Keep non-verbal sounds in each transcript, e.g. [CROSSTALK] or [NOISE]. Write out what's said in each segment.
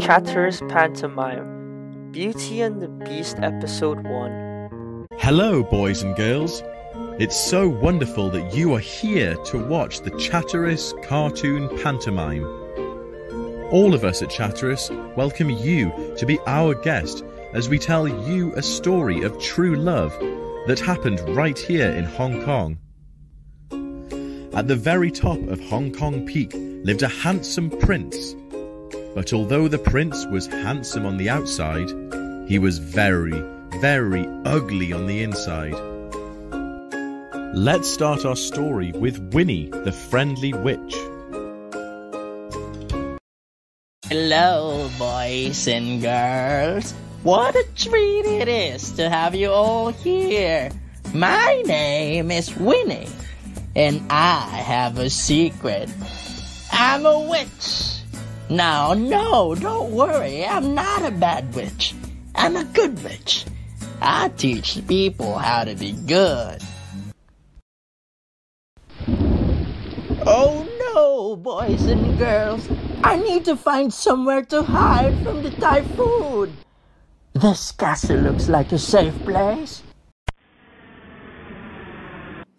Chatteris Pantomime Beauty and the Beast Episode 1. Hello, boys and girls. It's so wonderful that you are here to watch the Chatteris cartoon pantomime. All of us at Chatteris welcome you to be our guest as we tell you a story of true love that happened right here in Hong Kong. At the very top of Hong Kong Peak lived a handsome prince. But although the prince was handsome on the outside, he was very, very ugly on the inside. Let's start our story with Winnie, the friendly witch. Hello, boys and girls. What a treat it is to have you all here. My name is Winnie, and I have a secret. I'm a witch. Now, no, don't worry. I'm not a bad witch. I'm a good witch. I teach people how to be good. Oh no, boys and girls. I need to find somewhere to hide from the typhoon. This castle looks like a safe place.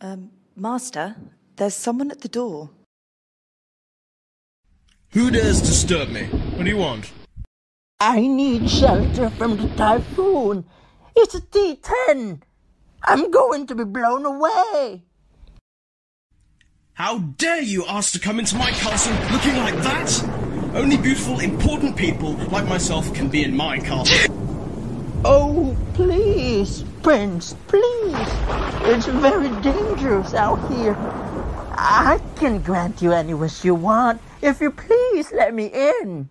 Um, Master, there's someone at the door. Who dares disturb me? What do you want? I need shelter from the typhoon. It's a T10. I'm going to be blown away. How dare you ask to come into my castle looking like that? Only beautiful, important people like myself can be in my castle. Oh, please, Prince, please. It's very dangerous out here. I can grant you any wish you want if you please let me in.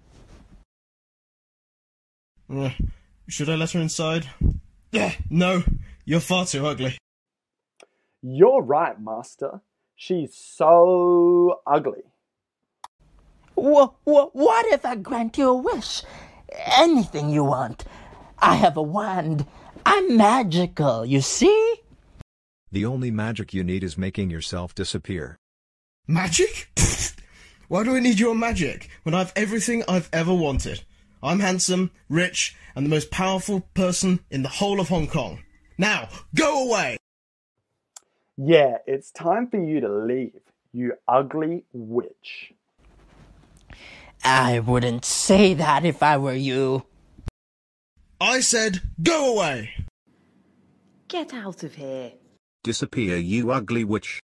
Should I let her inside? No, you're far too ugly. You're right, Master. She's so ugly. Wh- wh- what if I grant you a wish? Anything you want. I have a wand. I'm magical, you see? The only magic you need is making yourself disappear. Magic? [LAUGHS] Why do I need your magic when I have everything I've ever wanted? I'm handsome, rich, and the most powerful person in the whole of Hong Kong. Now, go away! Yeah, it's time for you to leave, you ugly witch. I wouldn't say that if I were you. I said, go away! Get out of here. Disappear, you ugly witch.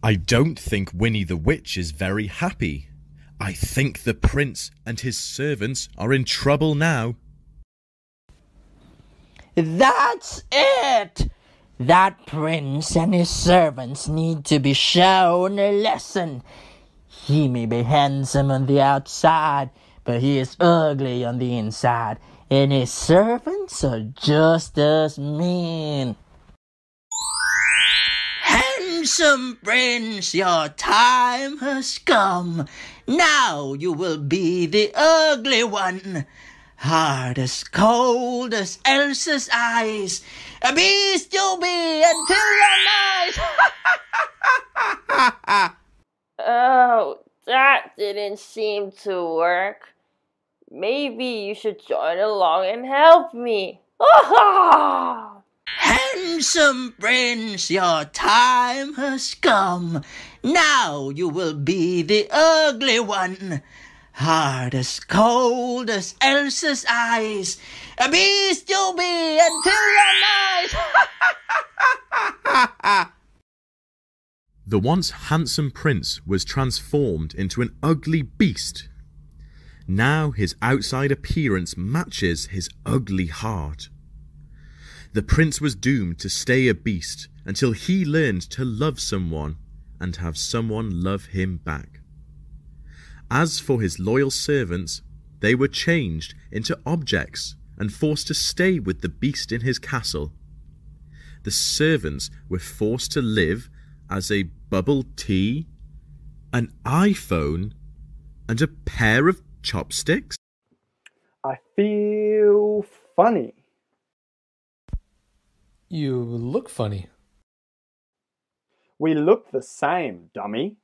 I don't think Winnie the Witch is very happy. I think the prince and his servants are in trouble now. That's it! That prince and his servants need to be shown a lesson. He may be handsome on the outside, but he is ugly on the inside, and his servants are just as mean. Handsome prince, your time has come. Now you will be the ugly one. Hard as cold as Elsa's eyes. A beast you'll be until your nice. [LAUGHS] Oh, that didn't seem to work. Maybe you should join along and help me. [LAUGHS] Oh! Handsome prince, your time has come. Now you will be the ugly one. Hard as cold as Elsa's eyes. A beast you'll be until your nice. [LAUGHS] The once handsome prince was transformed into an ugly beast. Now his outside appearance matches his ugly heart. The prince was doomed to stay a beast until he learned to love someone and have someone love him back. As for his loyal servants, they were changed into objects and forced to stay with the beast in his castle. The servants were forced to live as a bubble tea, an iPhone, and a pair of chopsticks? I feel funny. You look funny. We look the same, dummy.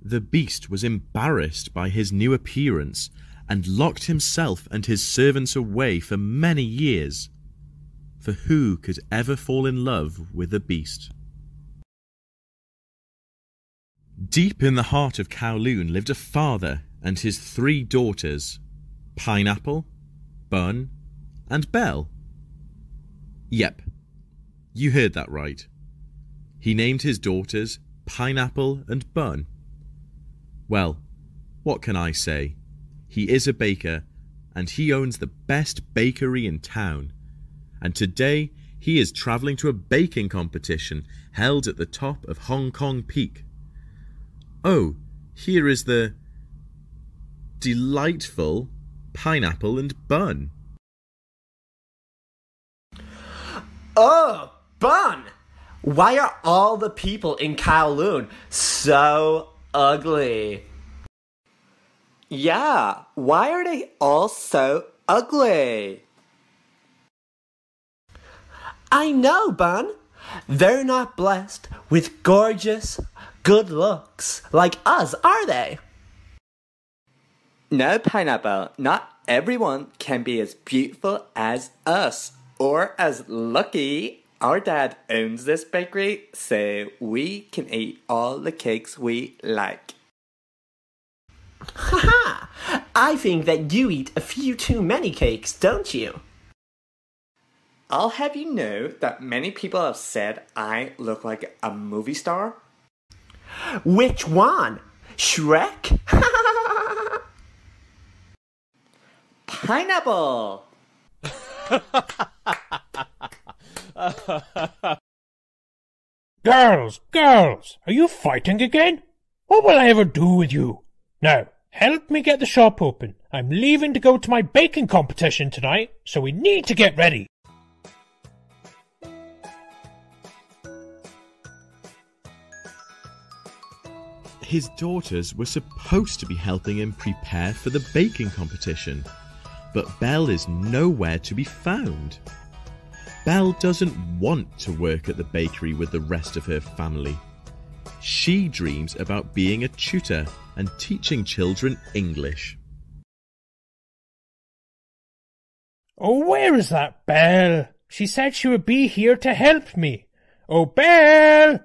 The beast was embarrassed by his new appearance and locked himself and his servants away for many years. For who could ever fall in love with a beast? Deep in the heart of Kowloon lived a father and his three daughters, Pineapple, Bun, and Belle. Yep, you heard that right. He named his daughters Pineapple and Bun. Well, what can I say? He is a baker, and he owns the best bakery in town. And today he is travelling to a baking competition held at the top of Hong Kong Peak. Oh, here is the delightful pineapple and bun. Oh, Bun! Why are all the people in Kowloon so ugly? Yeah, why are they all so ugly? I know, Bun. They're not blessed with gorgeous, good looks like us, are they? No, Pineapple, not everyone can be as beautiful as us or as lucky. Our dad owns this bakery, so we can eat all the cakes we like. Haha! I think that you eat a few too many cakes, don't you? I'll have you know that many people have said I look like a movie star. Which one? Shrek? [LAUGHS] Pineapple! [LAUGHS] [LAUGHS] Girls, girls, are you fighting again? What will I ever do with you? Now, help me get the shop open. I'm leaving to go to my baking competition tonight, so we need to get ready. His daughters were supposed to be helping him prepare for the baking competition, but Belle is nowhere to be found. Belle doesn't want to work at the bakery with the rest of her family. She dreams about being a tutor and teaching children English. Oh, where is that Belle? She said she would be here to help me. Oh, Belle!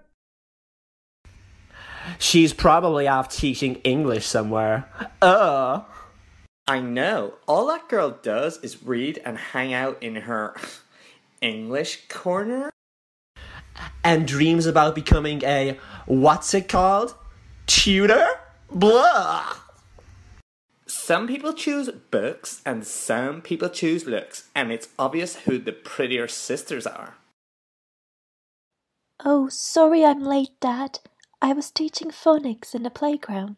She's probably off teaching English somewhere. Uh. I know. All that girl does is read and hang out in her English corner. And dreams about becoming a, what's it called? Tutor? Blah! Some people choose books and some people choose looks, and it's obvious who the prettier sisters are. Oh, sorry I'm late, Dad. I was teaching phonics in the playground.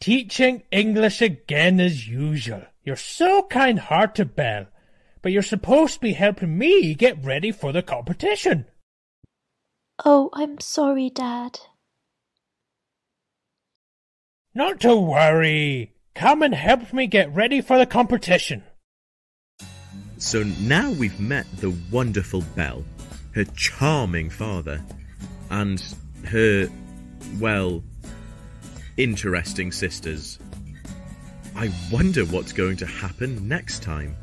Teaching English again as usual. You're so kind-hearted, Belle. But you're supposed to be helping me get ready for the competition. Oh, I'm sorry, Dad. Not to worry. Come and help me get ready for the competition. So now we've met the wonderful Belle, her charming father, and her, well, interesting sisters. I wonder what's going to happen next time.